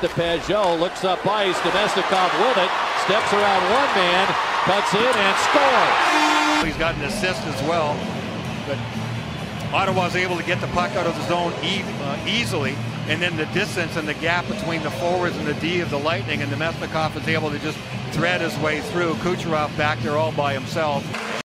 The Pageau looks up ice. Namestnikov with it. Steps around one man. Cuts in and scores. He's got an assist as well. But Ottawa's able to get the puck out of the zone e uh, easily. And then the distance and the gap between the forwards and the D of the Lightning. And Namestnikov is able to just thread his way through. Kucherov back there all by himself.